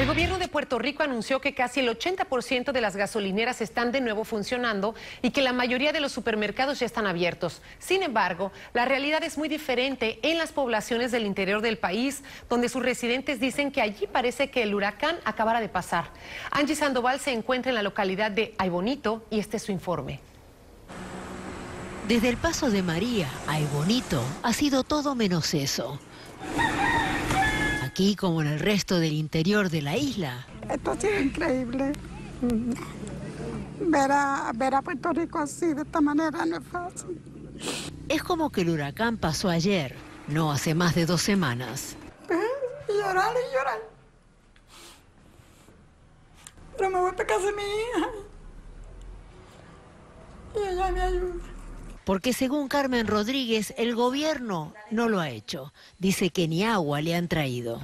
El gobierno de Puerto Rico anunció que casi el 80% de las gasolineras están de nuevo funcionando y que la mayoría de los supermercados ya están abiertos. Sin embargo, la realidad es muy diferente en las poblaciones del interior del país, donde sus residentes dicen que allí parece que el huracán acabara de pasar. Angie Sandoval se encuentra en la localidad de Aybonito y este es su informe. Desde el paso de María Aybonito ha sido todo menos eso. Aquí, como en el resto del interior de la isla. Esto ha sido increíble. Ver a, ver a Puerto Rico así, de esta manera, no es fácil. Es como que el huracán pasó ayer, no hace más de dos semanas. Y llorar y llorar. Pero me voy para casa de mi hija. Y ella me ayuda. Porque según Carmen Rodríguez, el gobierno no lo ha hecho. Dice que ni agua le han traído.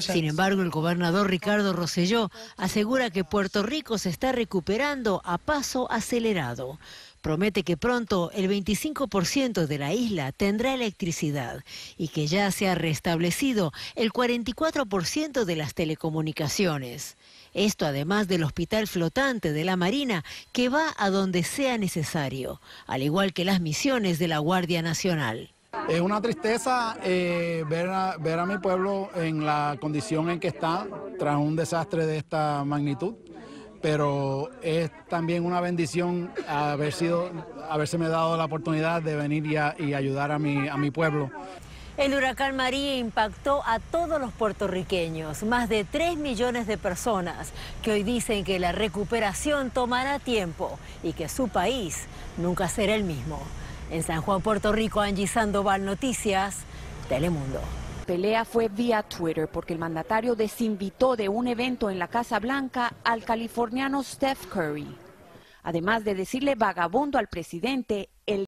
Sin embargo, el gobernador Ricardo Rosselló asegura que Puerto Rico se está recuperando a paso acelerado. Promete que pronto el 25% de la isla tendrá electricidad y que ya se ha restablecido el 44% de las telecomunicaciones. Esto además del hospital flotante de la Marina que va a donde sea necesario, al igual que las misiones de la Guardia Nacional. Es una tristeza eh, ver, ver a mi pueblo en la condición en que está tras un desastre de esta magnitud, pero es también una bendición haber sido, haberse me dado la oportunidad de venir y, ayudar a mi, a mi pueblo. El huracán María impactó a todos los puertorriqueños, más de 3 millones de personas, que hoy dicen que la recuperación tomará tiempo y que su país nunca será el mismo. En San Juan, Puerto Rico, Angie Sandoval, Noticias, Telemundo. Pelea fue vía Twitter porque el mandatario desinvitó de un evento en la Casa Blanca al californiano Steph Curry. Además de decirle vagabundo al presidente, el